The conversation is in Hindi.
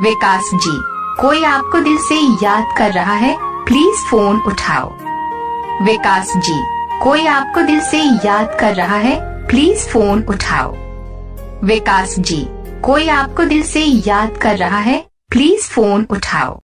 विकास जी, कोई आपको दिल से याद कर रहा है? प्लीज़ फ़ोन उठाओ। विकास जी, कोई आपको दिल से याद कर रहा है? प्लीज़ फ़ोन उठाओ। विकास जी, कोई आपको दिल से याद कर रहा है? प्लीज़ फ़ोन उठाओ।